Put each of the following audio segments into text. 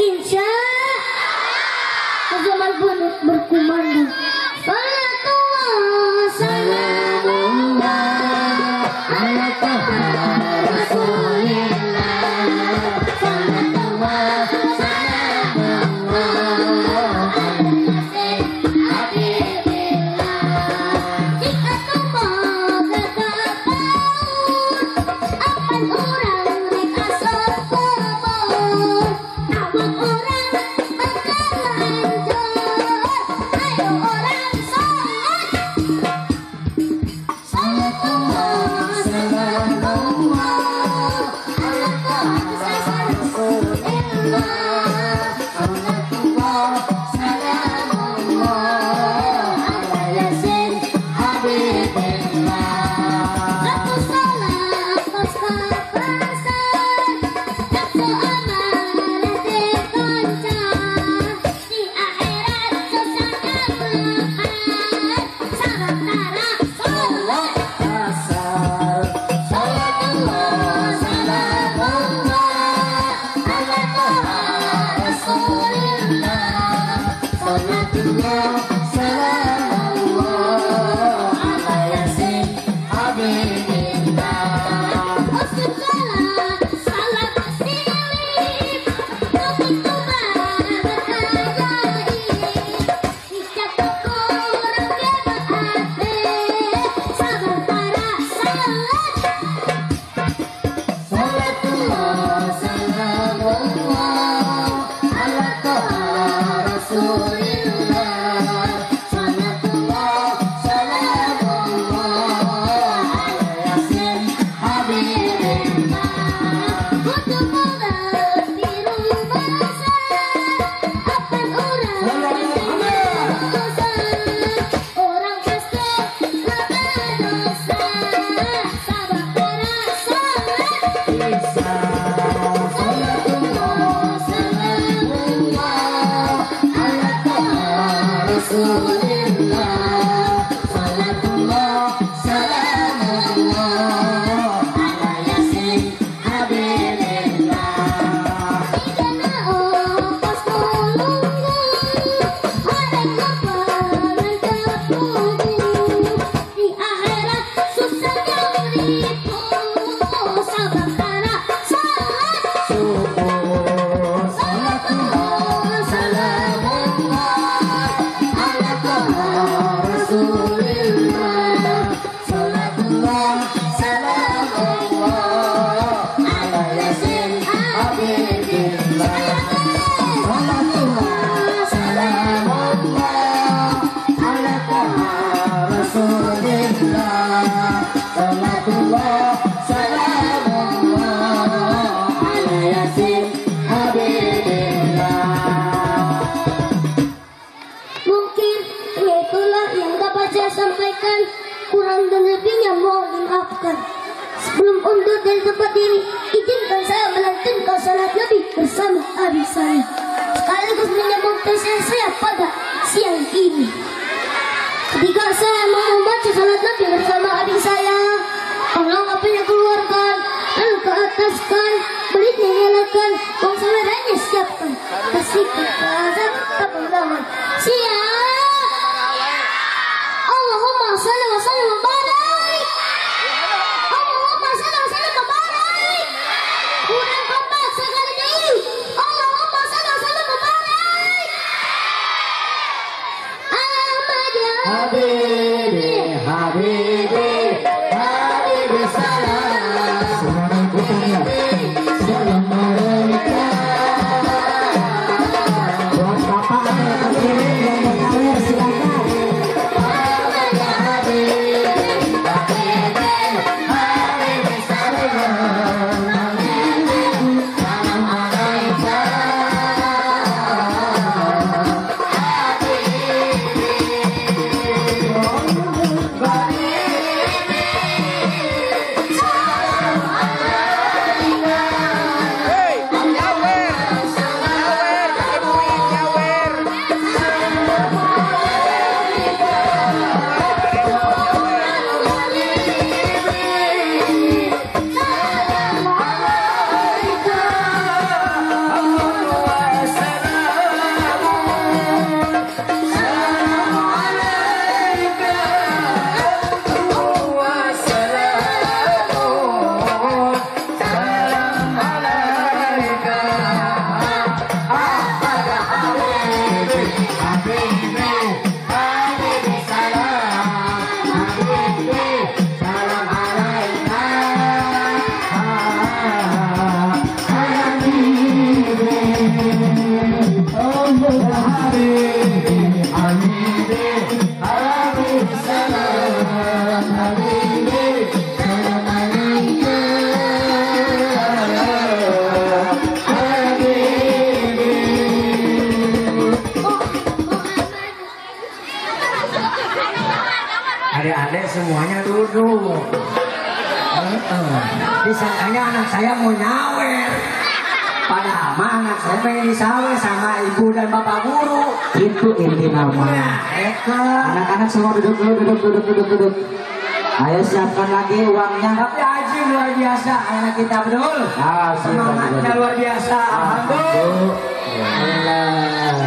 Insya Allah pun berkumandang.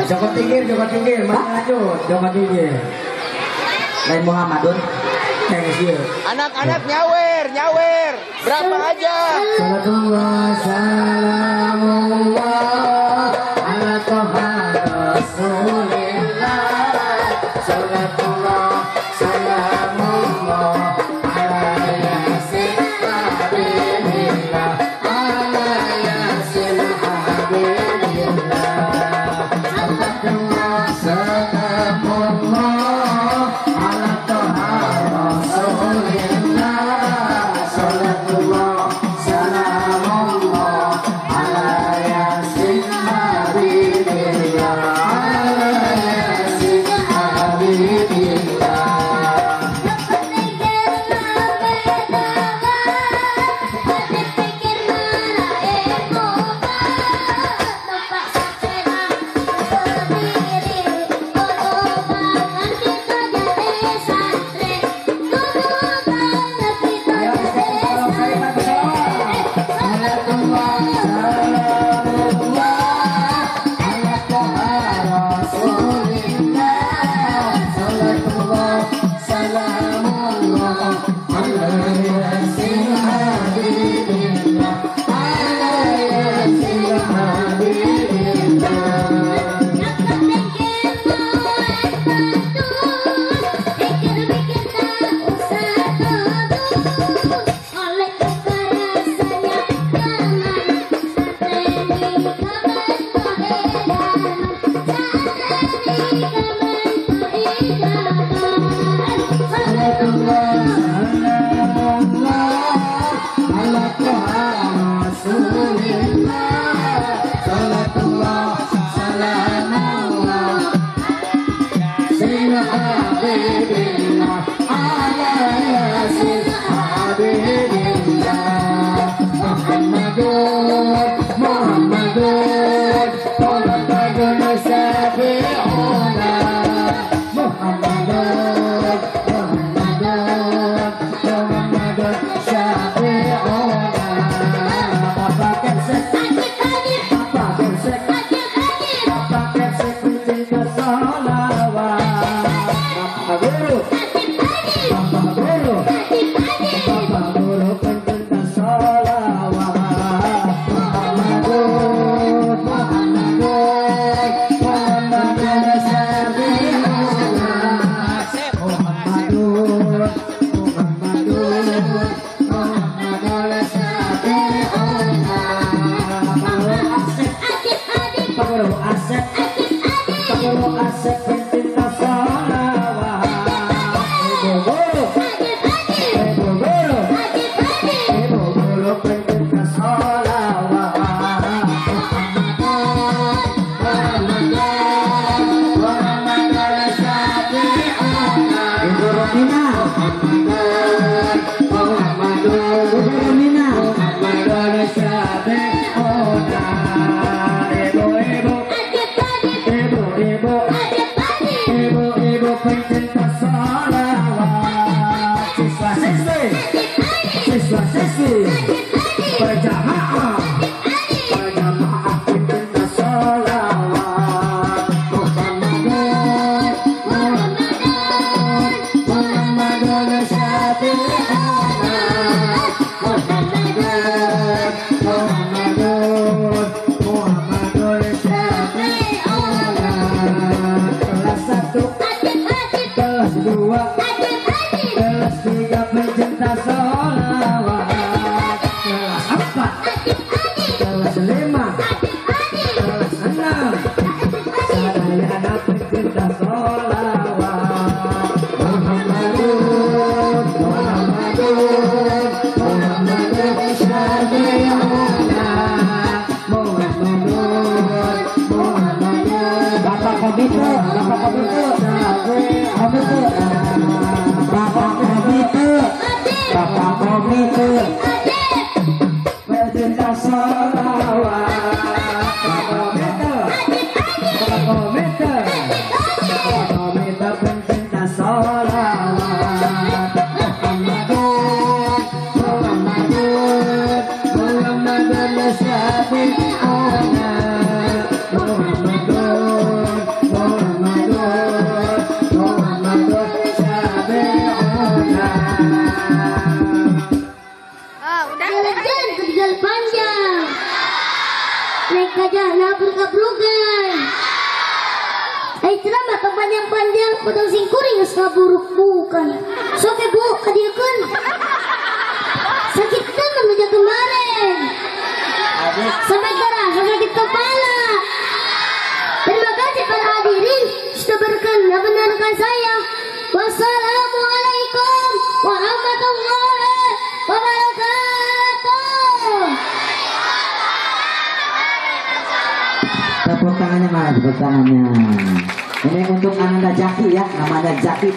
Nah, Joko Tingkir, Joko Tingkir, mana lanjut? Joko Tingkir. Lain Muhammadun. Anak-anak nyawer, nyawer. Berapa aja? Salatullah. Sara. Tepuk tangannya. Ini untuk Ananda Jaki ya, namanya Jaki.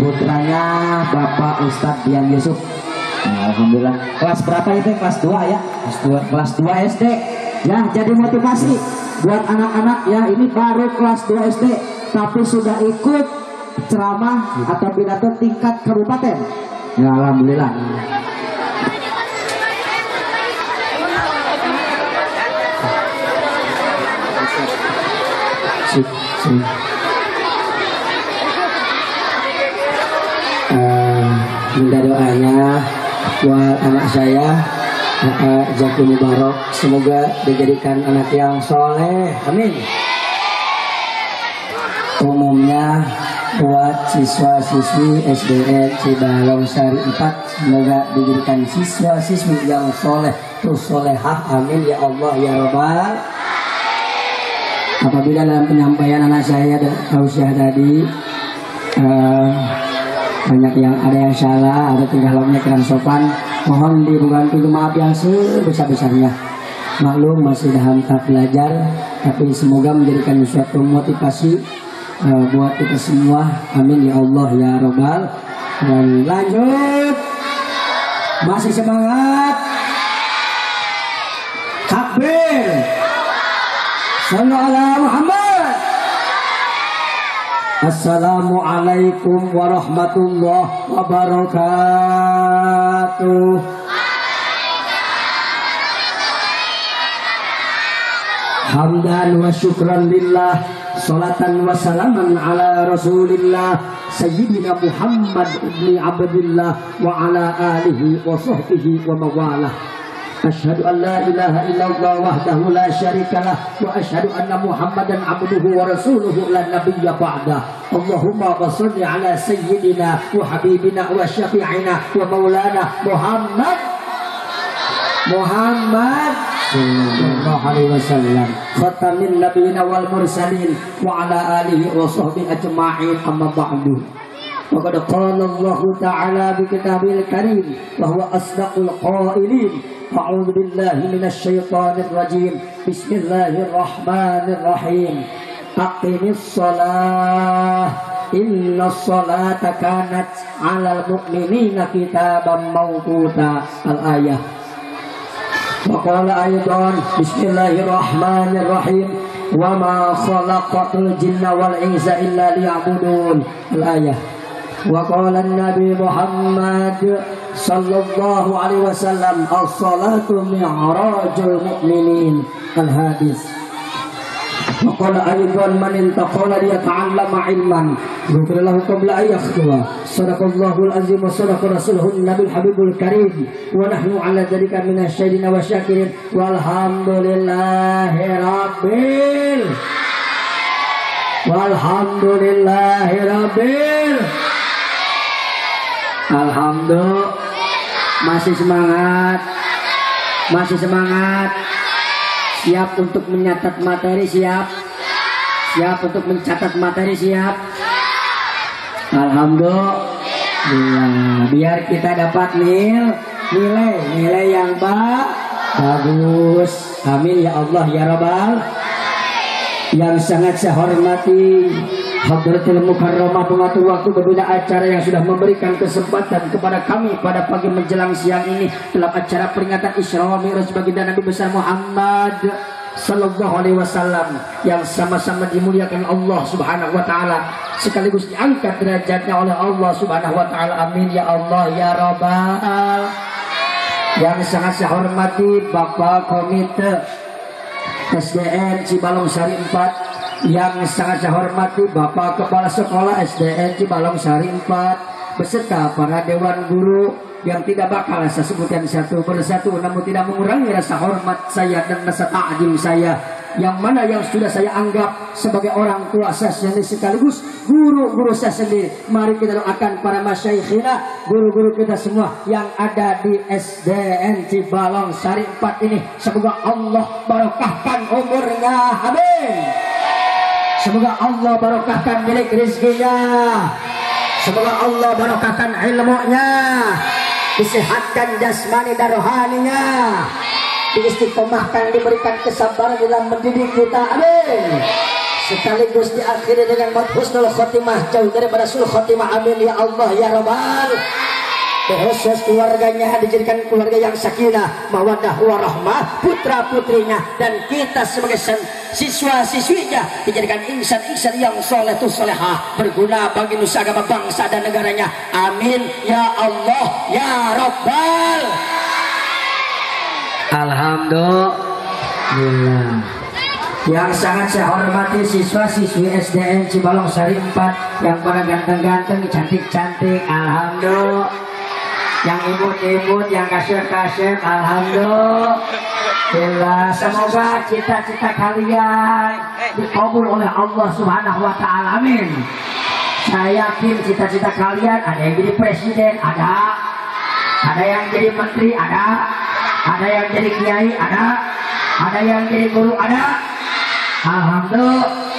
Putranya Bapak Ustadz Dian Yusuf. Nah, Alhamdulillah. Kelas berapa itu? Kelas 2 ya? Kelas 2, kelas 2 SD. Ya, jadi motivasi buat anak-anak ya ini baru kelas 2 SD tapi sudah ikut ceramah atau pidato tingkat kabupaten. Ya, alhamdulillah. Eh, minta doanya buat anak saya uh, Jaki Mubarok semoga dijadikan anak yang soleh. Amin. Umumnya buat siswa-siswi SDN Cibalong Sari 4 semoga dijadikan siswa-siswi yang soleh. Terus solehah amin ya Allah ya Rabbal apabila dalam penyampaian anak saya tausiah tadi eh, banyak yang ada yang salah, ada tingkah lakunya kurang sopan, mohon dibantu maaf yang sebesar-besarnya. Maklum masih dalam tahap belajar, tapi semoga menjadikan suatu motivasi eh, buat kita semua. Amin ya Allah ya Robbal. Dan lanjut, masih semangat. Takbir. Sallu ala Muhammad. Assalamualaikum warahmatullahi wabarakatuh. Hamdan wa syukran lillah Salatan wa salaman ala rasulillah Sayyidina Muhammad ibni Abdullah Wa ala alihi wa sahbihi wa mawalah Asyhadu an la ilaha illallah wahdahu wa asyhadu anna muhammadan abduhu wa rasuluhu la nabiyya ba'da. Allahumma basalli ala sayyidina wa wa syafi'ina wa maulana Muhammad Muhammad sallallahu wasallam khatamin nabiyina wa ala alihi wa sahbihi ajma'in amma ba'du. وقد قال الله تعالى في كتابه الكريم أعوذ بالله من الشيطان الرجيم. بسم الله الرحمن الرحيم. أقم الصلاة. إن الصلاة كانت على المؤمنين كتابا موقوتا. الآية. وقال أيضا بسم الله الرحمن الرحيم. وما خلقت الجن والإنس إلا ليعبدون. الآية. وقال النبي محمد صلى الله عليه وسلم الصلاة معراج المؤمنين الحديث. وقال أيضا من انتقل ليتعلم علما. غفر له قبل أن يخطو صدق الله العظيم وصدق رسوله النبي الحبيب الكريم. ونحن على ذلك من الشاهدين والشاكرين. والحمد لله رب والحمد لله رب Alhamdulillah masih semangat. Masih semangat. Siap untuk menyatat materi siap. Siap untuk mencatat materi siap. Alhamdulillah. Biar kita dapat nil nilai nilai yang ba bagus. Amin ya Allah ya Rabbal yang sangat saya hormati Hadratul Mukarramah pengatur waktu berbeda acara yang sudah memberikan kesempatan kepada kami pada pagi menjelang siang ini dalam acara peringatan Isra wa Mi'raj baginda Nabi besar Muhammad sallallahu alaihi wasallam yang sama-sama dimuliakan Allah Subhanahu wa taala sekaligus diangkat derajatnya oleh Allah Subhanahu wa taala. Amin. Ya Allah ya rabbal yang sangat saya hormati Bapak Komite SDN Cibalong Sari 4 yang sangat saya hormati Bapak Kepala Sekolah SDN Cibalong Sari 4 beserta para dewan guru yang tidak bakal saya sebutkan satu persatu namun tidak mengurangi rasa hormat saya dan rasa ta'zim saya. Yang mana yang sudah saya anggap sebagai orang tua saya sendiri sekaligus guru-guru saya sendiri. Mari kita doakan para masyayikhina guru-guru kita semua yang ada di SDN Cibalong Sari 4 ini. Semoga Allah barokahkan umurnya. Amin Semoga Allah barokahkan milik rezekinya. Semoga Allah barokahkan ilmunya. Disehatkan jasmani dan rohaninya. Diistiqomahkan diberikan kesabaran dalam mendidik kita. Amin. Sekaligus diakhiri dengan husnul khotimah jauh daripada sul khotimah. Amin ya Allah ya Rabbal khusus keluarganya dijadikan keluarga yang sakinah mawadah warahmah putra putrinya dan kita sebagai siswa siswinya dijadikan insan insan yang soleh tu solehah berguna bagi nusa agama bangsa dan negaranya. Amin. Ya Allah ya Rabbal Alhamdulillah. Yang sangat saya hormati siswa-siswi SDN Cibalong Sari 4 yang pada ganteng-ganteng, cantik-cantik, Alhamdulillah yang imut-imut, yang kasir-kasir, alhamdulillah. Semoga cita-cita kalian dikabul oleh Allah Subhanahu wa taala. Amin. Saya yakin cita-cita kalian ada yang jadi presiden, ada. Ada yang jadi menteri, ada. Ada yang jadi kiai, ada. Ada yang jadi guru, ada. Alhamdulillah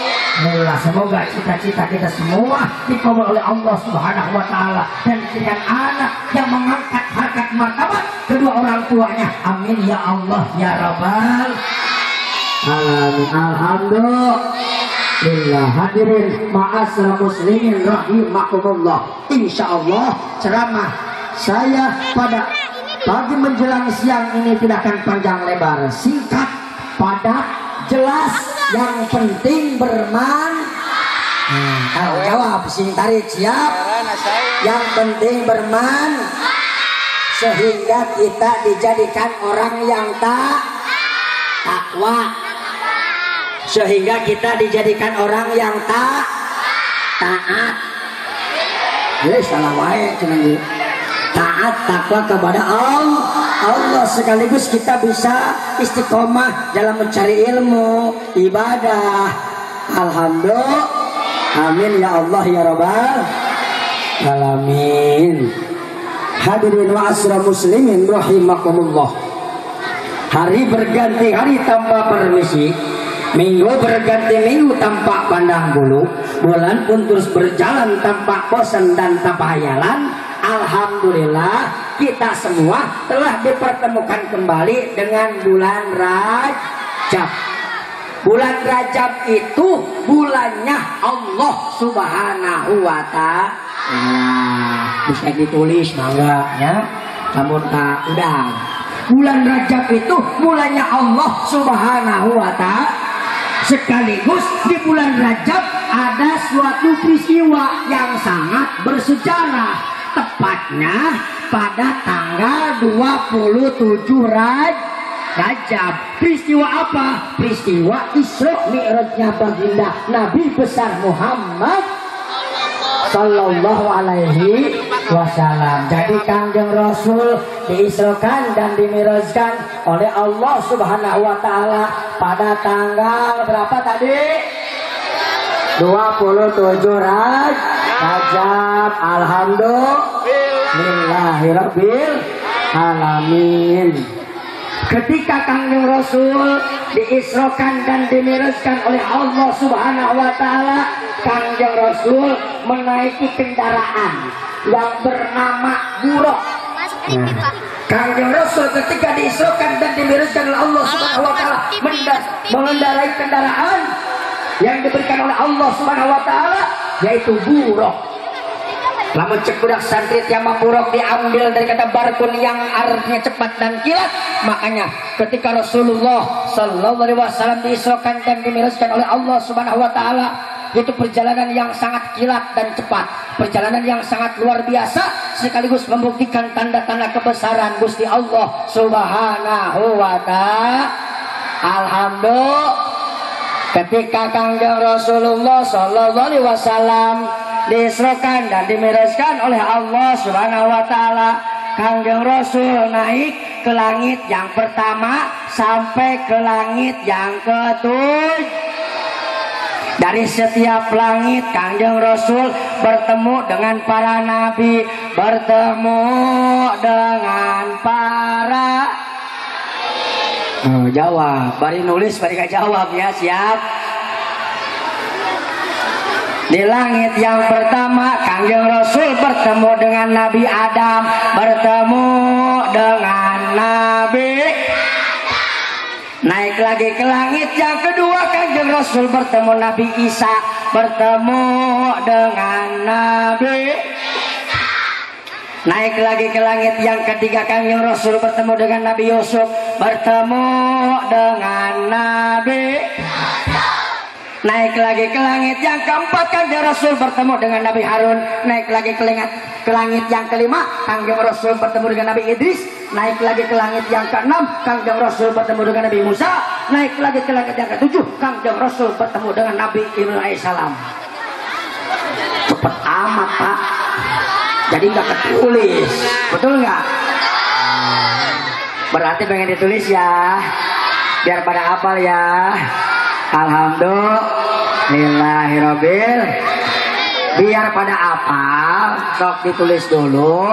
semoga cita-cita kita semua dikabul oleh Allah Subhanahu wa taala dan diberikan anak yang mengangkat harkat martabat kedua orang tuanya. Amin ya Allah ya Rabbal alamin. Alhamdulillah hadirin ma'asra muslimin rahimakumullah. Insyaallah ceramah saya pada pagi menjelang siang ini tidak akan panjang lebar, singkat, padat, jelas, yang penting berman. Hmm, kalau jawab sing tarik siap. Yang penting berman sehingga kita dijadikan orang yang tak takwa. Sehingga kita dijadikan orang yang tak taat. Ya salah wae. Taat takwa kepada Allah. Allah sekaligus kita bisa istiqomah dalam mencari ilmu, ibadah. Alhamdulillah. Amin ya Allah ya Rabbal alamin. Hadirin wa asra muslimin rahimakumullah. Hari berganti hari tanpa permisi. Minggu berganti minggu tanpa pandang bulu. Bulan pun terus berjalan tanpa bosan dan tanpa hayalan. Alhamdulillah kita semua telah dipertemukan kembali dengan bulan Rajab. Bulan Rajab itu bulannya Allah Subhanahu wa taala. Bisa ditulis mangga ya. Namun tak udah. Bulan Rajab itu bulannya Allah Subhanahu wa taala. Sekaligus di bulan Rajab ada suatu peristiwa yang sangat bersejarah. Tepatnya pada tanggal 27 Rajab. Rajab. Peristiwa apa? Peristiwa Isra Mi'rajnya baginda Nabi besar Muhammad Sallallahu alaihi wasallam. Jadi kanjeng Rasul diisrokan dan dimirajkan oleh Allah Subhanahu wa taala pada tanggal berapa tadi? 27 Raj Rajab Alhamdulillahirabbil alamin. Ketika kanjeng Rasul diisrokan dan dimiraskan oleh Allah Subhanahu wa taala, kanjeng Rasul menaiki kendaraan yang bernama buruk. Kanjeng Rasul ketika diisrokan dan dimiraskan oleh Allah Subhanahu wa taala mengendarai kendaraan yang diberikan oleh Allah Subhanahu wa taala yaitu buruk. Lamun cek budak santri tiama buruk diambil dari kata barkun yang artinya cepat dan kilat. Makanya ketika Rasulullah Sallallahu Alaihi Wasallam diisrokan dan dimiraskan oleh Allah Subhanahu Wa Taala itu perjalanan yang sangat kilat dan cepat, perjalanan yang sangat luar biasa sekaligus membuktikan tanda-tanda kebesaran Gusti Allah Subhanahu Wa Taala. Alhamdulillah ketika kanjeng Rasulullah Sallallahu Alaihi Wasallam diisrokan dan dimiraskan oleh Allah Subhanahu Wa Taala kanjeng Rasul naik ke langit yang pertama sampai ke langit yang ketujuh. Dari setiap langit kanjeng Rasul bertemu dengan para nabi bertemu dengan para Oh, jawab, bari nulis, bari gak jawab ya, siap. Di langit yang pertama, Kanjeng Rasul bertemu dengan Nabi Adam, bertemu dengan Nabi. Naik lagi ke langit yang kedua, Kanjeng Rasul bertemu Nabi Isa, bertemu dengan Nabi. Naik lagi ke langit yang ketiga Kanjeng Rasul bertemu dengan Nabi Yusuf. Bertemu dengan Nabi Naik lagi ke langit yang keempat Kanjeng Rasul bertemu dengan Nabi Harun. Naik lagi ke langit, ke langit yang kelima Kanjeng Rasul bertemu dengan Nabi Idris. Naik lagi ke langit yang keenam Kanjeng Rasul bertemu dengan Nabi Musa. Naik lagi ke langit yang ketujuh Kanjeng Rasul bertemu dengan Nabi Ibrahim alaihissalam. Cepet amat pak jadi nggak ketulis. Betul nggak? Berarti pengen ditulis ya. Biar pada hafal ya. Alhamdulillahirobbil. Biar pada hafal sok ditulis dulu.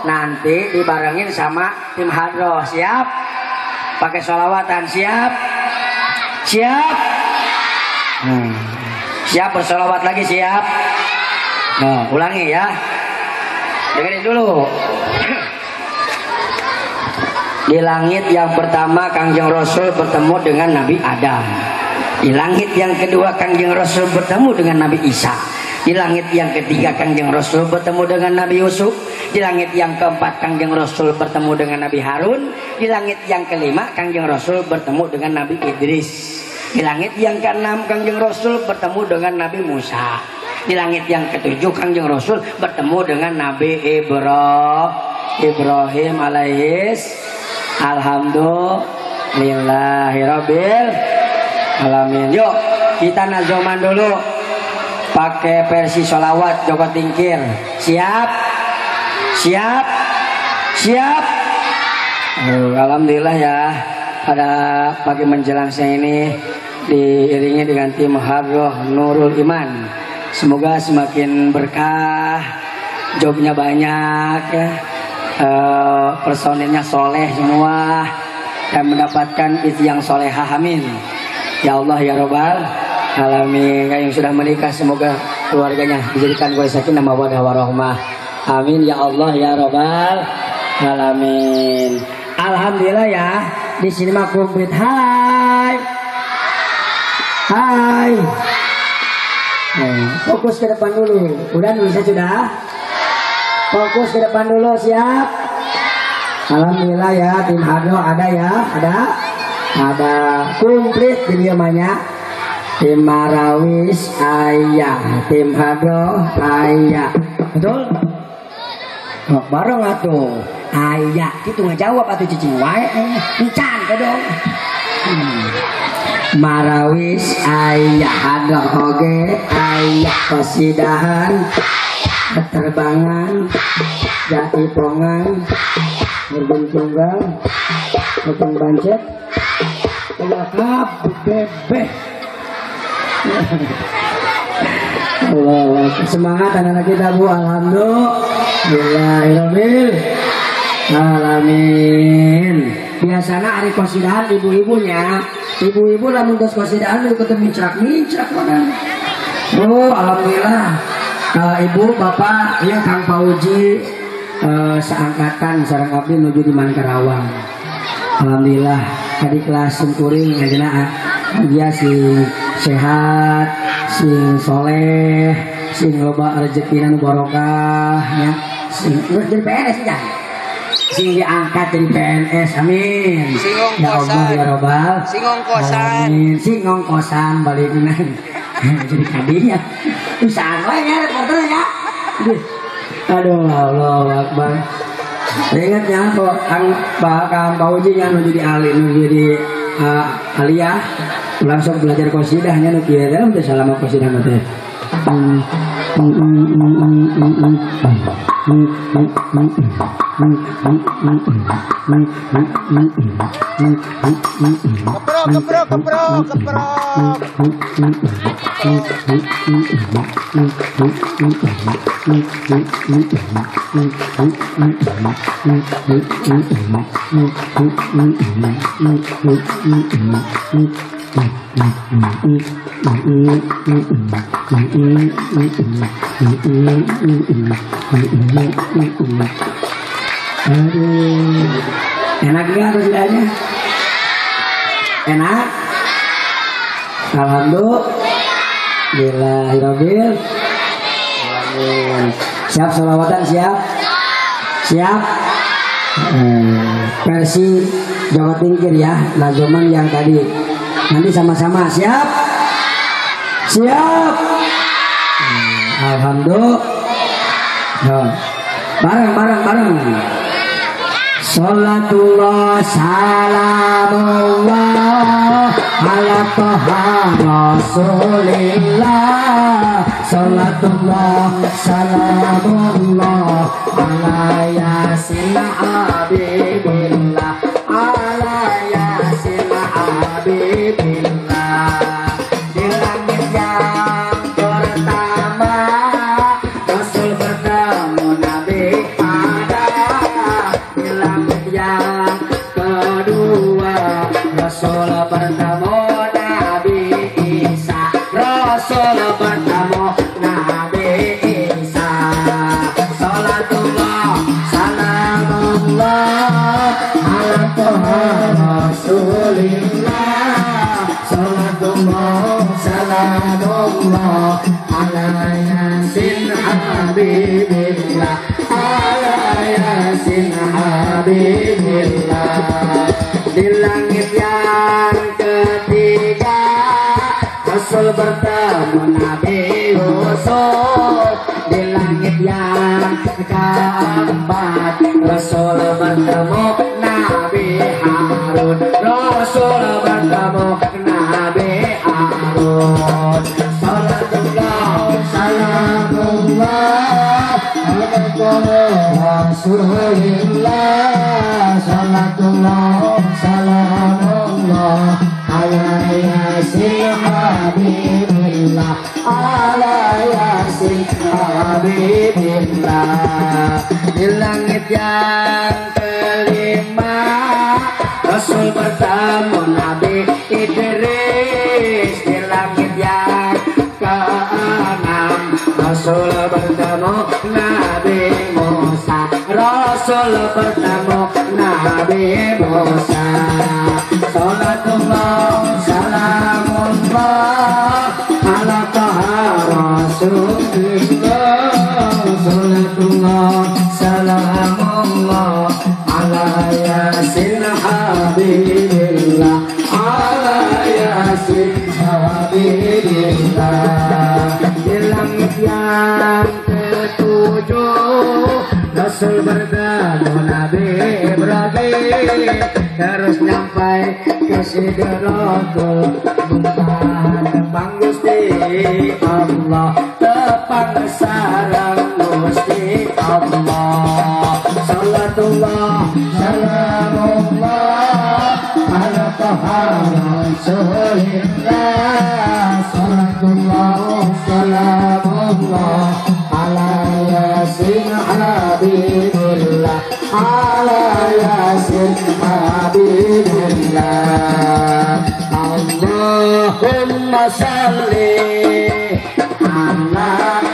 Nanti dibarengin sama tim hadroh siap? Pakai sholawatan siap? Siap? Hmm. Siap bersolawat lagi siap. Nah, ulangi ya. Dengerin dulu. Di langit yang pertama Kangjeng Rasul bertemu dengan Nabi Adam. Di langit yang kedua Kangjeng Rasul bertemu dengan Nabi Isa. Di langit yang ketiga Kangjeng Rasul bertemu dengan Nabi Yusuf. Di langit yang keempat Kangjeng Rasul bertemu dengan Nabi Harun. Di langit yang kelima Kangjeng Rasul bertemu dengan Nabi Idris. Di langit yang keenam Kangjeng Rasul bertemu dengan Nabi Musa. Di langit yang ketujuh Kangjeng Rasul bertemu dengan Nabi Ibrahim. Ibrahim alaihis Alhamdulillahirabbil alamin. Yuk, kita nazoman dulu. Pakai versi sholawat Joko Tingkir. Siap? Siap? Siap? Oh, Alhamdulillah ya. Pada pagi menjelang siang ini diiringi dengan tim Harroh Nurul Iman. Semoga semakin berkah, jobnya banyak ya. Eh, personilnya soleh semua dan mendapatkan istri yang solehah amin. Ya Allah ya Robbal alamin. Yang sudah menikah semoga keluarganya dijadikan gue sakinah mawadah warahmah amin ya Allah ya Robbal alamin. Alhamdulillah ya. Di sini mah kumplit hai. Hai Eh, fokus ke depan dulu. Udah nulisnya sudah? Fokus ke depan dulu siap. Alhamdulillah ya tim Hado ada ya ada? Ada komplit jadi namanya tim Marawis ayah tim Hado ayah betul? Oh, bareng atuh ayah itu ngejawab atuh cicing wae ke dong. Hmm. Marawis ayah ada oge ayah kosidahan keterbangan jaipongan urban tunggal urban bancet ulakap bebek semangat anak-anak kita bu. Alhamdulillah Alamin. Biasanya hari kosidahan ibu-ibunya ibu-ibu lamun tos ketemu mincrak mincrak mana Oh Alhamdulillah. Uh, ibu bapak ya Kang Pauji uh, seangkatan sarang abdi menuju di Mangkarawang. Alhamdulillah. Tadi kelas sengkuring ngajena dia sing sehat sing soleh sing loba rezekinan barokah ya. Sing jadi PNS ya sing diangkat dari PNS amin. Sing ya ngongkosan. ya Robbal Sing ngongkosan. amin sing ngongkosan balik jadi kadinya. Usaha wae ya reporter ya? Aduh. Allah Akbar. Ingat ya kok Kang Pak Kang Pauji yang nu jadi ahli jadi uh, aliyah langsung belajar kosidahnya nu kieu. Dalam teh salama kosidah mah teh. Hmm. Hmm, hmm, keprok, keprok, keprok. Aduh. Enak? Enak? Alhamdulillah. Amin. Siap salawatan siap? Siap? Versi Jawa Tingkir ya, nazoman yang tadi. Nanti sama-sama siap? Siap? Hmm, Alhamdulillah. Nah, Bareng, bareng, bareng. Salatullah salamullah ala toha rasulillah Salatullah salamullah ala yasin habibillah bertemu Nabi Yusuf di langit yang keempat Rasul bertemu Nabi Harun Rasul bertemu Nabi Harun Salamullah Rasulillah Salatullah Salamullah Di langit yang kelima Rasul bertamu Nabi Idris. Rasul bertemu Nabi Musa Salatullah Salamullah Ala taha Rasulullah Salatullah Salamullah Ala Yasin Habibillah. Ala Yasin Habibillah. Langit yang ketujuh Rasul bertemu Nabi Ibrahim Terus nyampai ke Sidratul Muntaha Tepang Gusti Allah. Tepang sarang Gusti Allah. Salatullah Salamullah Ala Taha Rasulillah Salatullah Habibillah Ala Yasin Habibillah. Allahumma salli ala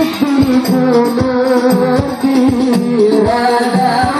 Kuchh bhi bolne ki.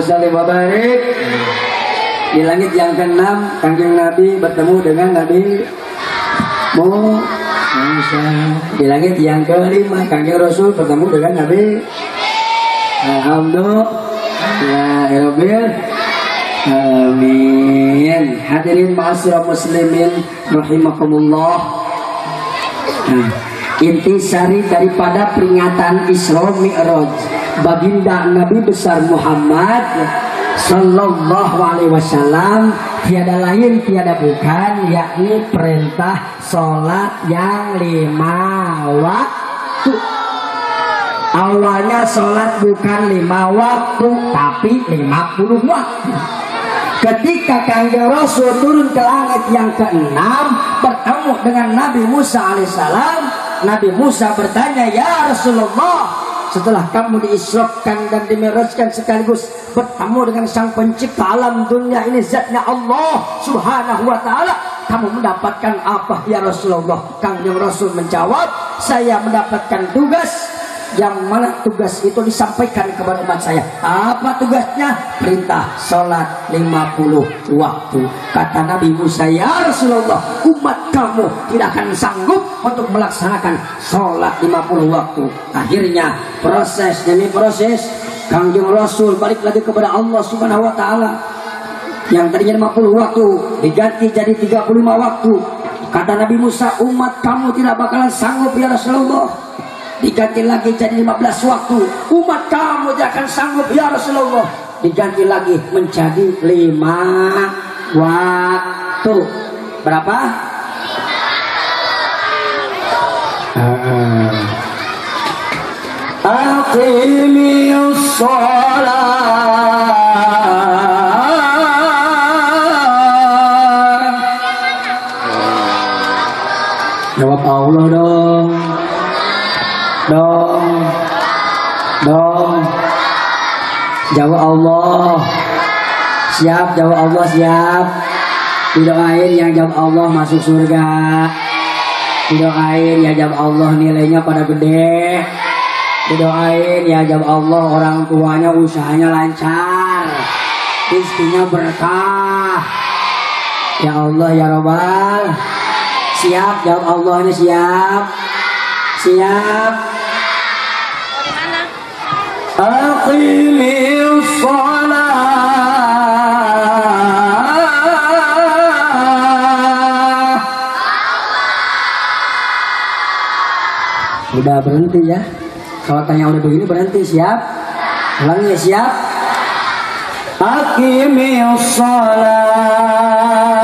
Salli wa barik Di langit yang keenam Kanjeng Nabi bertemu dengan Nabi Musa Di langit yang kelima Kanjeng Rasul bertemu dengan Nabi Alhamdulillah. Amin. Hadirin ma'asyiral muslimin Rahimakumullah. Nah, intisari daripada peringatan Isra Mi'raj baginda Nabi besar Muhammad Sallallahu alaihi wasallam tiada lain tiada bukan yakni perintah sholat yang lima waktu. Awalnya sholat bukan lima waktu tapi lima puluh waktu. Ketika Kanjeng Rasul turun ke langit yang keenam bertemu dengan Nabi Musa alaihissalam, Nabi Musa bertanya, "Ya Rasulullah, setelah kamu diisrokan dan dimirajkan sekaligus bertemu dengan Sang Pencipta alam dunia ini zatnya Allah Subhanahu wa taala, kamu mendapatkan apa ya Rasulullah?" Kanjeng Rasul menjawab, "Saya mendapatkan tugas yang mana tugas itu disampaikan kepada umat saya. Apa tugasnya? Perintah sholat 50 waktu. Kata Nabi Musa ya Rasulullah umat kamu tidak akan sanggup untuk melaksanakan sholat 50 waktu. Akhirnya proses demi proses Kangjeng Rasul balik lagi kepada Allah subhanahu wa ta'ala. Yang tadinya 50 waktu diganti jadi 35 waktu. Kata Nabi Musa umat kamu tidak bakalan sanggup ya Rasulullah diganti lagi jadi 15 waktu. Umat kamu tidak akan sanggup ya Rasulullah. Diganti lagi menjadi 5 waktu. Berapa? Aqimi sholat Jawab Allah dong dong. Dong. Jawab Allah. Siap jawab Allah siap. Didoain yang jawab Allah masuk surga. Didoain ya jawab Allah nilainya pada gede. Didoain ya jawab Allah orang tuanya usahanya lancar. Rezekinya berkah. Ya Allah ya Robbal siap jawab Allah ini siap. Siap Udah berhenti ya. Kalau tanya udah begini berhenti siap? Ulangi ya siap? Aqimi sholat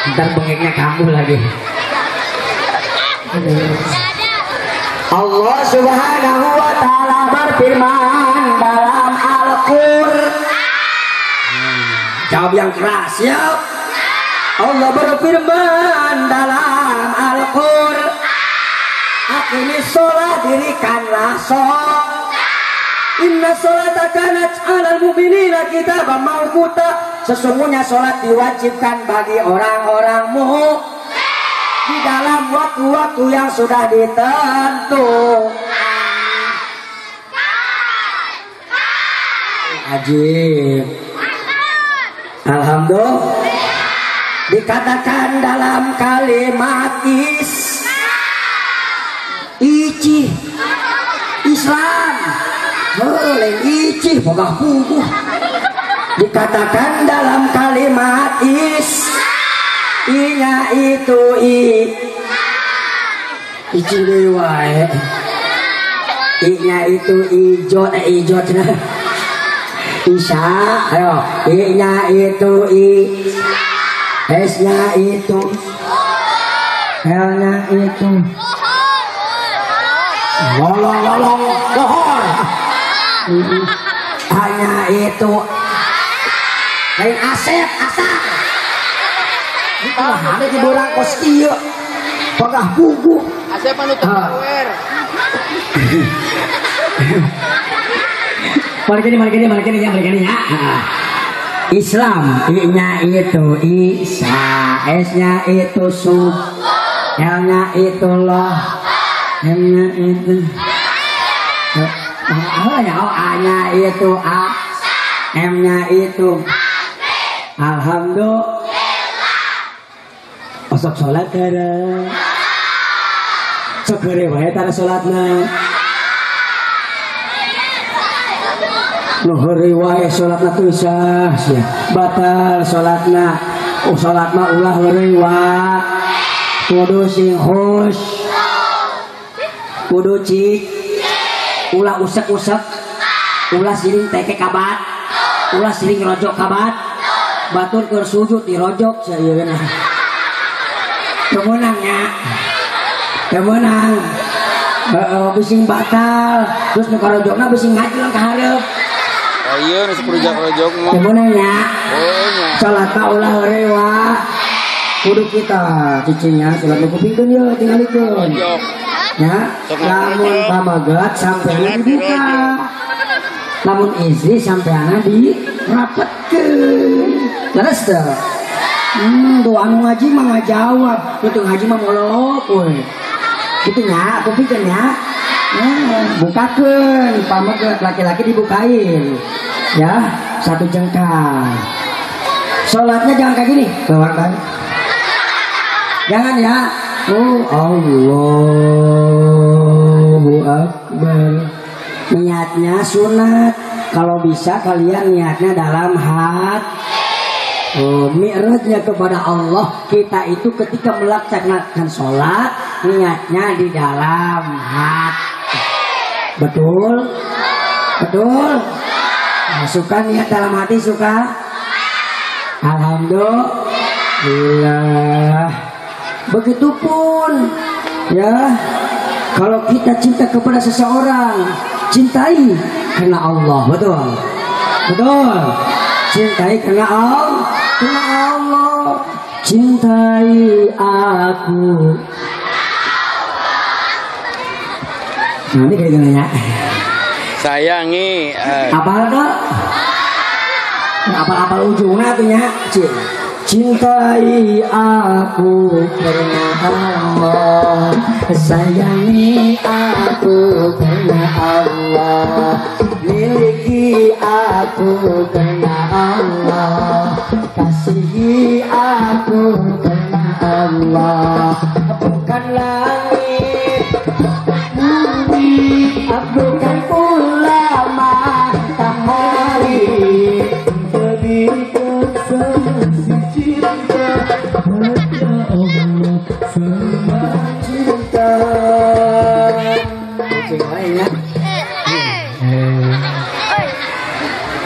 Ntar bengeknya kamu lagi. Allah Subhanahu wa taala berfirman dalam Al-Qur'an. Jawab yang keras ya. Allah berfirman dalam Al-Qur'an. Akimi sholat dirikanlah sholat. Inna sholata kanat alal mu'minina kitaban mawquta. Sesungguhnya sholat diwajibkan bagi orang-orang mu di dalam waktu-waktu yang sudah ditentukan. Ajib. Alhamdulillah. Dikatakan dalam kalimat is Islam boleh ici pogah puguh dikatakan dalam kalimat is. Inya itu i. Ici wae. Inya itu ijo eh ijo cenah Isya ayo. Inya itu i. Esnya itu. L-nya itu. Lolong lolong pohon. Hanya itu. Lain asep asap. Itu ada di borang kos kieu. Pagah buku. Asep anu teu nyawer. Balik ini, balik ini, balik ini ya, balik ini ya. Ah. Islam, I-nya itu Isa, S-nya itu Sub, L-nya itu Loh, M-nya itu Oh, A-nya itu A, M-nya itu Alhamdulillah. Osok sholat kada. Sok wae tara sholatna. Nuhur riwayat sholatna tuh. Batal sholatna. Oh sholat mah ulah riwayat. Kudu sing. Kudu cik. Ulah usek-usek. Ulah siring teke kabat. Ulah siring rojok kabat. Batur keur sujud di rojok saya nah. Kemenang. Kemenang. Heeh, bising batal. Terus nu karojokna bising ngajeng ka hareup. Oh iya nu sakurujak-kurujak mah. Kemenang ya. Oh nya. Salat ka ulah rewa. Kudu kita cicinya salat nu kupingkeun ye tingalikeun. Jok. Ya, lamun pamagat sampeana dibuka. Lamun istri sampeana di rapetkeun. Leres teu? Hmm, doa anu ngaji mah ngajawab, itu ngaji mah mololok we. Gitu nya, aku pikir nya. Nah, bukakeun, pamagat laki-laki dibukain. Ya, satu jengkal. Sholatnya jangan kayak gini, keluar kan? Jangan ya. Oh Allahu Akbar. Niatnya sunat. Kalau bisa kalian niatnya dalam hati. Oh, mi'rajnya kepada Allah kita itu ketika melaksanakan sholat niatnya di dalam hati. Betul? Betul? Nah, suka niat dalam hati suka? Alhamdulillah. Begitupun ya. Kalau kita cinta kepada seseorang cintai karena Allah betul? Betul. Cintai karena Allah karena Allah. Cintai aku. Nah ini kayak gini ya. Sayangi eh, apa tuh apa apa ujungnya tuh ya Cin. Cintai aku karena Allah sayangi aku karena Allah. Miliki aku karena Allah. Kasihi aku karena Allah. Bukan langit bukan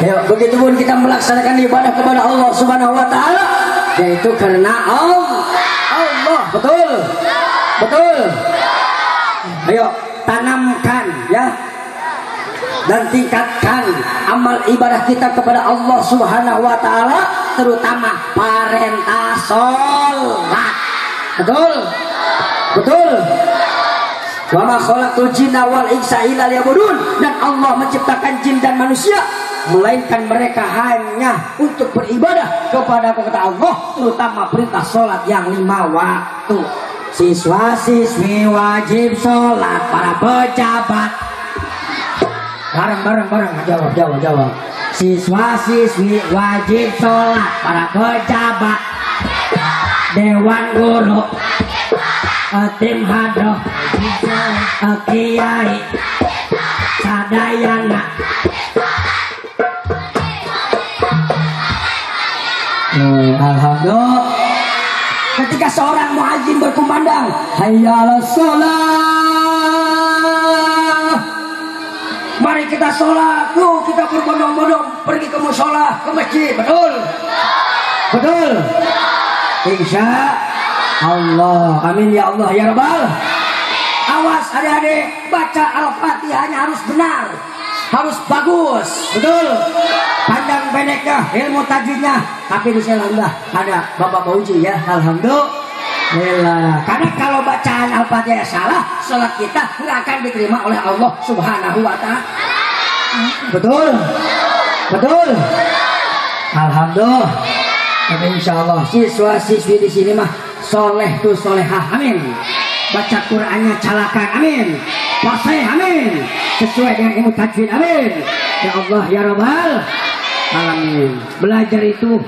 Cing lainnya Ayo, begitu pun kita melaksanakan ibadah kepada Allah Subhanahu wa taala yaitu karena Allah. Allah, betul. Betul. Ayo, tanamkan ya dan tingkatkan amal ibadah kita kepada Allah Subhanahu wa taala terutama perintah salat. Betul? Betul? Wa ma khalaqtul jinna wal insa illa liya'budun dan Allah menciptakan jin dan manusia melainkan mereka hanya untuk beribadah kepada kepada Allah terutama perintah sholat yang lima waktu. Siswa siswi wajib sholat para pejabat. Bareng bareng. Bareng jawab jawab jawab. Siswa siswi wajib sholat para pejabat. Dewan guru. Tim hadroh. Kiai. Sadayana Eh, Alhamdulillah. Ketika seorang muadzin berkumandang hayya sholat. Mari kita sholat. Yuk kita berbondong-bondong. Pergi ke musola ke masjid. Betul? Betul? Insya Allah. Amin ya Allah ya Rabbal awas adik-adik. Baca al-fatihahnya harus benar harus bagus betul. Pandang pendeknya ilmu tajwidnya. Tapi di alhamdulillah ada bapak bauji ya. Alhamdulillah. Karena kalau bacaan al-fatihah salah sholat kita nggak akan diterima oleh Allah subhanahu wa ta'ala. Betul. Betul. Alhamdulillah. Tapi insya Allah siswa siswi di sini mah soleh tuh solehah. Amin baca Qurannya calakan amin. Fasih amin. Sesuai dengan ilmu tajwid amin. Ya Allah ya Rabbal alamin. Belajar itu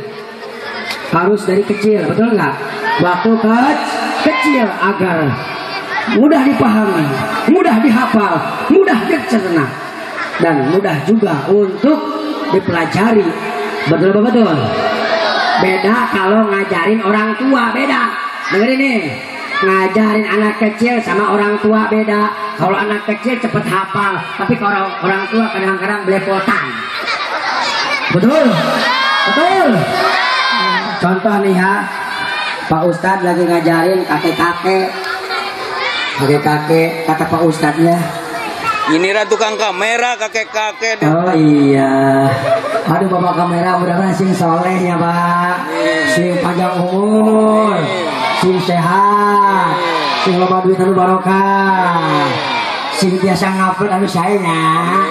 harus dari kecil betul nggak? Waktu ke- kecil agar mudah dipahami mudah dihafal mudah dicerna dan mudah juga untuk dipelajari. Betul betul? Beda kalau ngajarin orang tua beda. Dengerin nih ngajarin anak kecil sama orang tua beda. Kalau anak kecil cepet hafal tapi kalau orang tua kadang-kadang belepotan. Betul. Betul. Contoh nih ya Pak Ustadz lagi ngajarin kakek-kakek kakek-kakek kata Pak Ustadznya Ini ra tukang kamera kakek-kakek. Oh iya. Aduh bapak kamera mudah-mudahan sing soleh ya pak. Sing panjang umur. Sing sehat. Sing loba duit anu barokah. Sing biasa ngupload anu sayanya.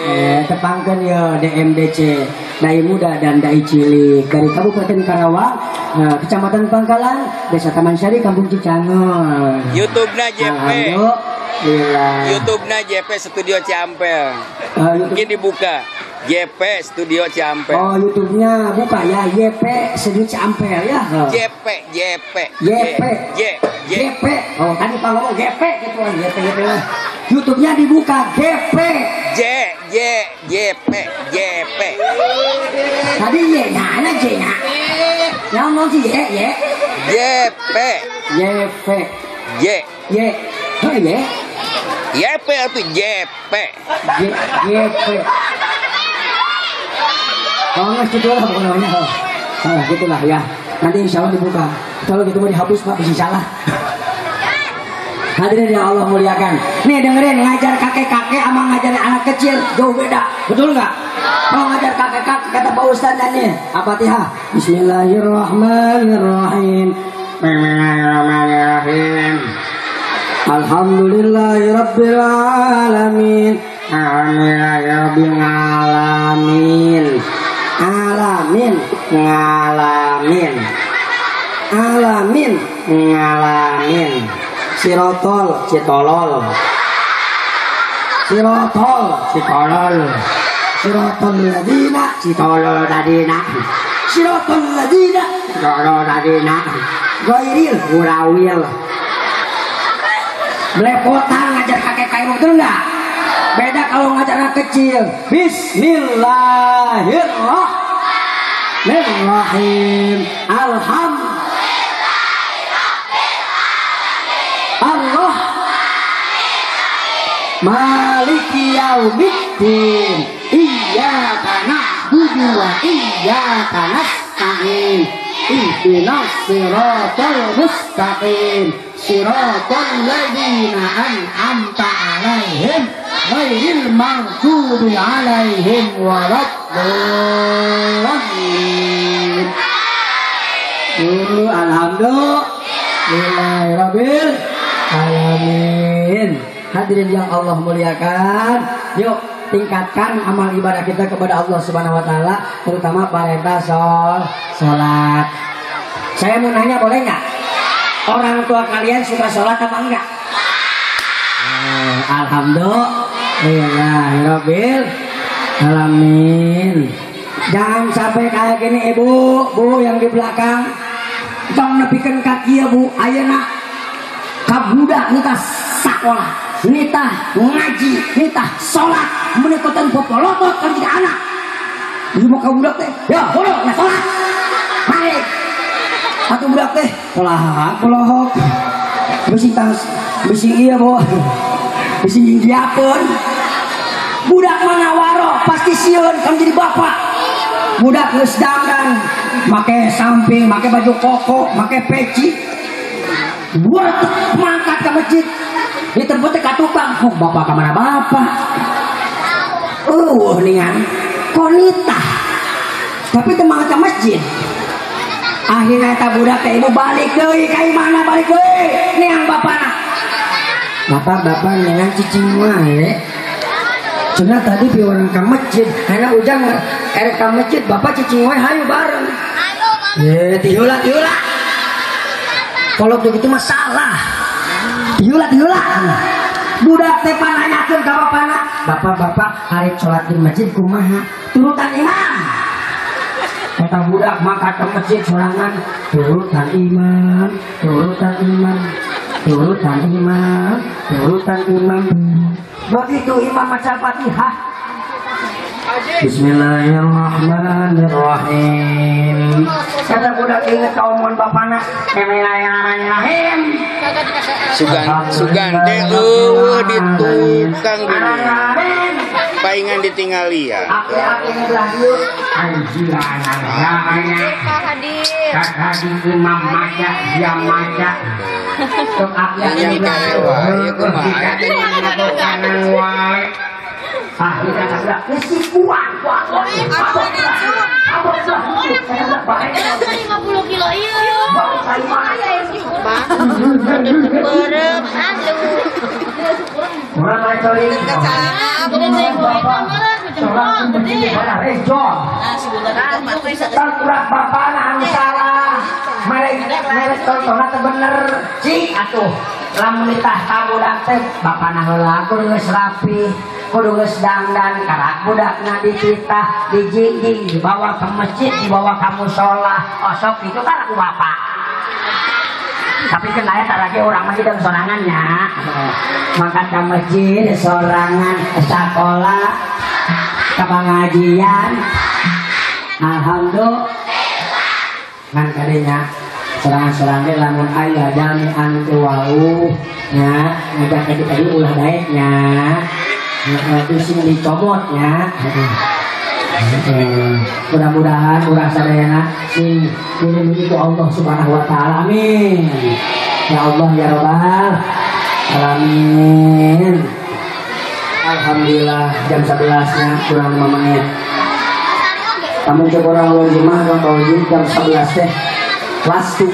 Eh, tepangkan ya DMDC. Dai Muda dan Dai Cilik dari Kabupaten Karawang, eh, Kecamatan Pangkalan, Desa Taman Sari, Kampung Cicangur. YouTube-na JP. Alhamdulillah. YouTube-na JP Studio Ciampel. Eh, YouTube Mungkin dibuka. JP Studio Ciampel. Oh YouTube-nya buka ya YP sedikit Ampel ya. Oh. JP, JP, YP. J, J, GP. Oh tadi Pak ngomong GP gitu kan GP GP. YouTube-nya dibuka GP. J, J, JP, JP. Tadi Y nya ada J nya. Yang mau sih Y Y JP, YP J, Y. Oh Y JP itu JP. J GP. Oh nggak gitu lah pokoknya. Oh. Oh, gitulah ya. Nanti insya Allah dibuka. Kalau gitu mau dihapus Pak, bisa salah. Hadirin yang Allah muliakan. Nih dengerin ngajar kakek-kakek sama ngajarin anak kecil jauh beda. Betul nggak? Kalau ngajar kakek-kakek kata Pak Ustadz nih. Al-Fatihah. Bismillahirrahmanirrahim. Bismillahirrahmanirrahim. Alhamdulillahirabbil alamin. Alhamdulillahirabbil alamin. Alamin ngalamin. Alamin ngalamin. Sirotol citolol. Sirotol citolol. Sirotol ladina citolol ladina. Sirotol ladina citolol ladina. Gairil murawil. Belepotan ngajar kakek kayak betul nggak? Beda kalau ngajar kecil. Bismillahirrahmanirrahim. Alhamdulillah. Allah Maliki yaumiddin na'budu na'budu wa iyyaka nasta'in ihdinas siratal mustaqim siratal ladzina an'amta 'alaihim ghairil maghdubi 'alaihim waladdallin Dulu alhamdulillah Rabbil Alamin Hadirin yang Allah muliakan Yuk tingkatkan amal ibadah kita kepada Allah Subhanahu Wa Taala Terutama perintah sol, sholat. Saya mau nanya boleh nggak? Orang tua kalian suka sholat apa enggak? Eh, Alhamdulillah Rabbil Alamin. Jangan sampai kayak gini ibu, bu. Yang di belakang. Tong nepikeun kaki ya bu, ayeuna kabudak nita sakola, nita ngaji, nita sholat, menikutan popolotot kan tidak anak. Ibu mau kabudak teh, ya bodoh, ya sholat. Hai, atau budak teh, pelahak, pelahok, bisi tas, bisi iya bu, bisi diapun. Budak mana waro, pasti siun, kan jadi bapak. Budak geus dandan make samping make baju koko make peci. Buat mangkat ke masjid. Ditempatnya ke tukang. Oh, bapak ke mana bapak? Uh ningan konita tapi temang ke masjid. Akhirnya tak budak ke ibu balik deh kayak mana balik deh niang bapak bapak bapak dengan cicing wae Cuma tadi piwaran ke masjid, karena ujang erek ke masjid, bapak cicing wae hayu bareng. Ya, tiula tiula. Kalau begitu masalah. Tiula tiula. Budak teh pananyakeun ka bapana. Bapak-bapak hari sholat di masjid kumaha? Turutan imam. Kata budak maka ke masjid sorangan turutan imam, turutan imam, turutan imam, turutan imam. Begitu imam baca Fatihah. Bismillahirrahmanirrahim. Kata budak ingat kaumun bapana. Bismillahirrahmanirrahim. Sugan sugante eueuh di tukang dunia. Paingan ditinggal liat. Aki-aki belah yuk. Anjir yuk. kecewa, ya kumaha. Kita kanan wae. Ah, kita kagak kesi kuat, kuat, kuat. Apa Apa lima puluh kilo. Iya. Cari. Tangkurak bapak anu salah. Merek merek tontonan teh bener. Cik atuh. Lamun ditah budak teh bapak nah heula kudu geus rapi. Kudu geus dandan karak budakna dicitah, dijinjing, dibawa ke masjid, dibawa ke musola. Osok itu kan aku bapak. Tapi saya tak lagi orang masih dalam sorangannya. Makan ke masjid, sorangan, sekolah, ke pengajian. Alhamdulillah. Kan kadinya serangan-serangan lamun ayah jami anu teu wau nya ngajak tadi tadi ulah daeknya. Itu sing dicomotnya. Eh, mudah-mudahan urang sadayana. Sing dilindungi ku Allah Subhanahu wa taala amin. Ya Allah ya rabbal alamin. Alhamdulillah jam 11 nya kurang 5 menit. Kamu coba orang ulun jemaah kalau jam 11 teh waktu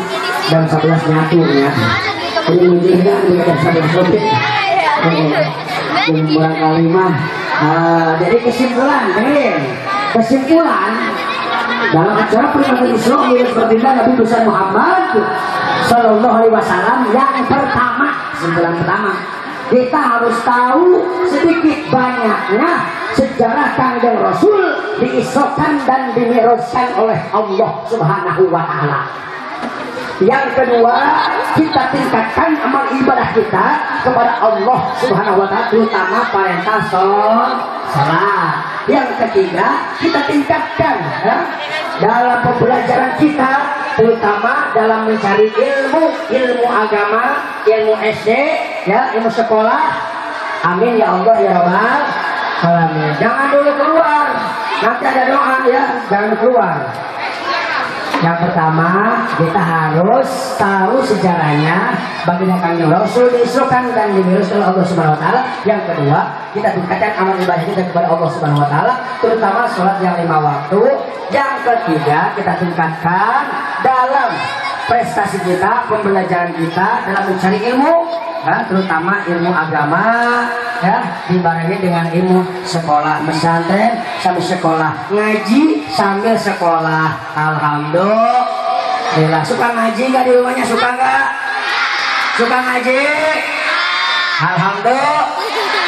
jam 11 nyatu ya. Ini mungkin kan jam 11 lebih barangkali mah Ah, jadi kesimpulan dengerin kesimpulan dalam acara peringatan Isra milik baginda Nabi besar Muhammad Sallallahu Alaihi Wasallam yang pertama kesimpulan pertama. Kita harus tahu sedikit banyaknya sejarah kanjeng Rasul diisrokan dan dimiroskan oleh Allah Subhanahu Wa Taala. Yang kedua, kita tingkatkan amal ibadah kita kepada Allah Subhanahu wa taala terutama perintah salat. Yang ketiga, kita tingkatkan ya, dalam pembelajaran kita terutama dalam mencari ilmu, ilmu agama, ilmu SD, ya, ilmu sekolah. Amin ya Allah ya Rabbal alamin. Jangan dulu keluar Nanti ada doa ya, jangan keluar. Yang pertama, kita harus tahu sejarahnya bagaimana kami Rasul diisukan dan dimilis oleh Allah Subhanahu wa taala. Yang kedua, kita tingkatkan amal ibadah kita kepada Allah Subhanahu wa taala, terutama sholat yang lima waktu. Yang ketiga, kita tingkatkan dalam prestasi kita, pembelajaran kita dalam mencari ilmu, ya, terutama ilmu agama, ya, dibarengi dengan ilmu sekolah pesantren sambil sekolah ngaji sambil sekolah. Alhamdulillah. Suka ngaji nggak di rumahnya? Suka nggak? Suka ngaji? Alhamdulillah.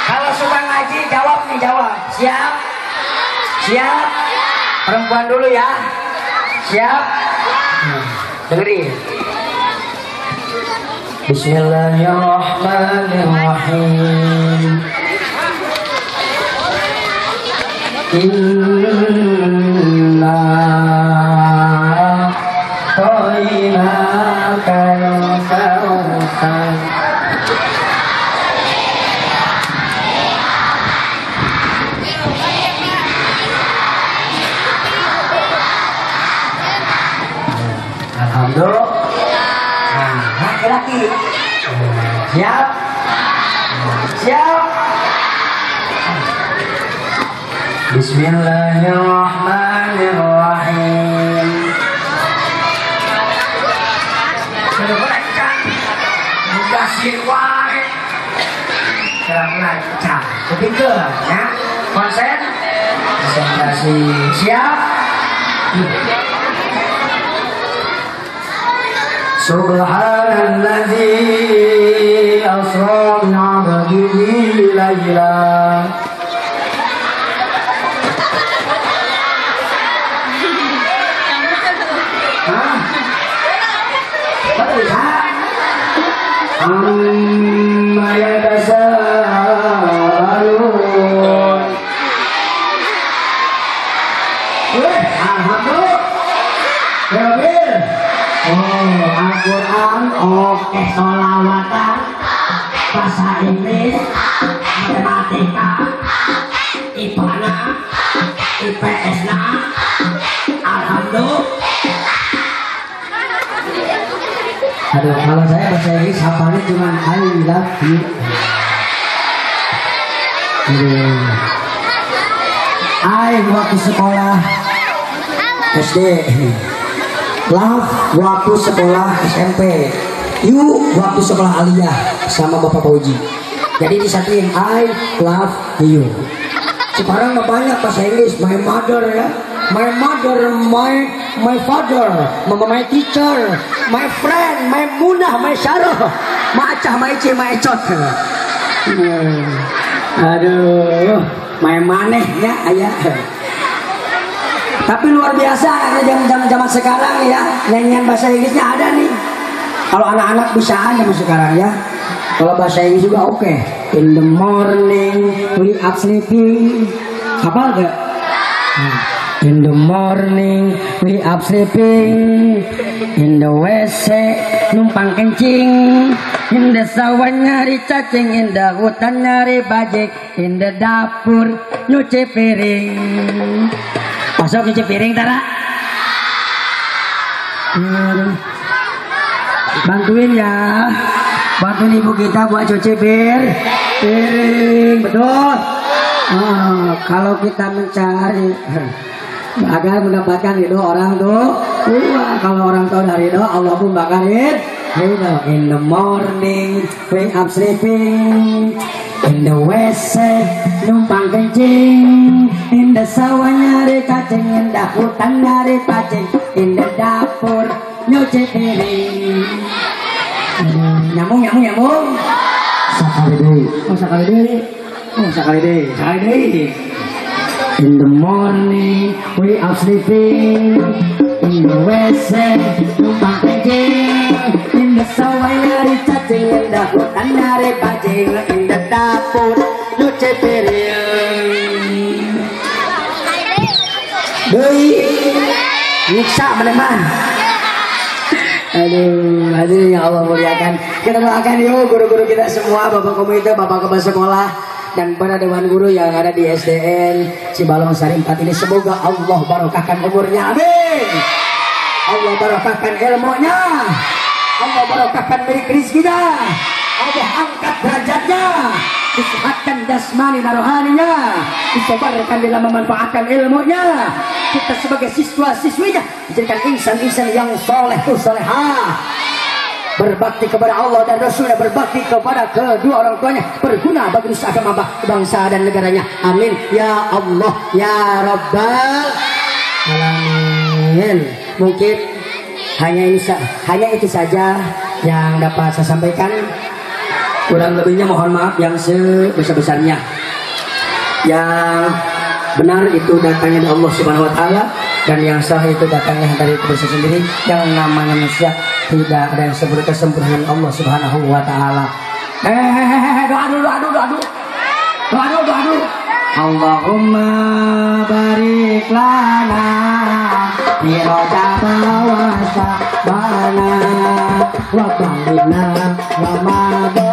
Kalau suka ngaji, jawab nih jawab. Siap? Siap? Perempuan dulu ya. Siap? Hmm. Dengerin. Bismillahirrahmanirrahim. Inna Siap? Siap? Bismillahirrahmanirrahim. Ya. Konsen. Konsentrasi. Siap? سبحان الذي أسرى من عبده ليلا. ها؟ Oke, sholawatan, bahasa Inggris, matematika, IPA, IPS, Alhamdulillah. Aduh, kalau saya bahasa Inggris hafalnya cuma I love you. Aduh. I waktu sekolah SD. Love waktu sekolah SMP. You waktu sekolah aliyah sama Bapak Fauji. Jadi disatuin I love you. Sekarang nggak banyak bahasa Inggris. My mother ya. My mother, my my father, mama my teacher, my friend, my munah, my syarah, my acah, my ici, my ecot. Hmm. Aduh, my maneh ya ayah. Tapi luar biasa karena zaman zaman sekarang ya nyanyian bahasa Inggrisnya ada nih. Kalau anak-anak bisa aja mas sekarang ya. Kalau bahasa Inggris juga oke. In the morning we up sleeping. Apa enggak? In the morning we up sleeping. In the WC numpang kencing. In the sawah nyari cacing. In the hutan nyari bajik. In the dapur nyuci piring. Masuk cuci piring Tara. Hmm. Bantuin ya. Bantuin ibu kita buat cuci pir piring. Betul. Ah, kalau kita mencari agar mendapatkan ridho orang tuh, wah kalau orang tahu dari ridho Allah pun bakal ridho. In the morning, wake up sleeping. In the WC numpang kencing In the sawah nyari cacing In the hutan nyari pacing In the dapur nyuci piring Hmm, Nyambung nyambung nyambung Sekali deh Oh sekali deh Oh sekali deh Sekali deh In the morning we are sleeping In the WC numpang kencing In the sawah nyari cacing In the hutan nyari pacing In the dapur nyuci piring Doi Nyiksa meneman Aduh, hadirin yang Allah muliakan. Kita doakan yuk guru-guru kita semua, bapak komite, bapak kepala sekolah, dan para dewan guru yang ada di SDN Cibalong Sari 4 ini. Semoga Allah barokahkan umurnya. Amin. Allah barokahkan ilmunya. Allah barokahkan milik rizkinya Allah angkat derajatnya disehatkan jasmani dan rohaninya disebarkan dalam memanfaatkan ilmunya. Kita sebagai siswa-siswinya dijadikan insan-insan yang soleh tuh solehah berbakti kepada Allah dan Rasulnya berbakti kepada kedua orang tuanya. Berguna bagi nusa agama bangsa dan negaranya. Amin. Ya Allah ya Rabbal alamin. Mungkin hanya ini hanya itu saja yang dapat saya sampaikan kurang lebihnya mohon maaf yang sebesar-besarnya yang benar itu datangnya dari Allah Subhanahu wa taala dan yang salah itu datangnya dari manusia sendiri yang namanya manusia tidak ada yang seperti kesempurnaan Allah Subhanahu wa taala. Eh. Allahumma barik lana fi rajaba wa sya'bana wa balina ramadana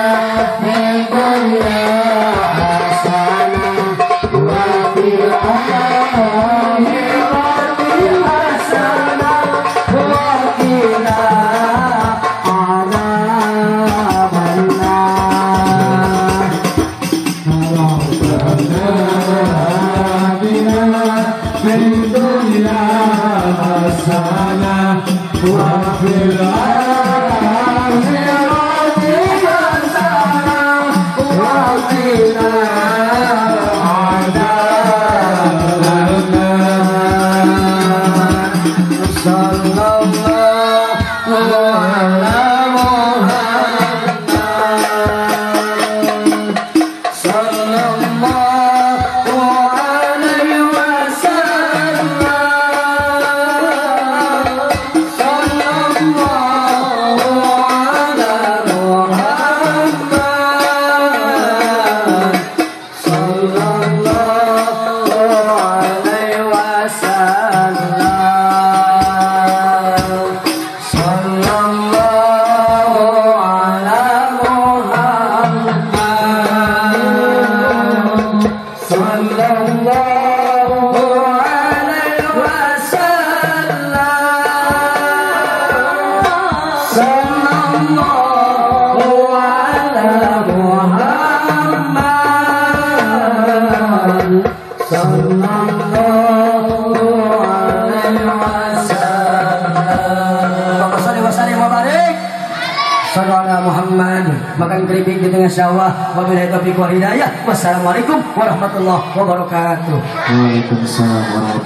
sawah Wabillahi taufiq wal hidayah. Wassalamualaikum warahmatullahi wabarakatuh. Waalaikumsalam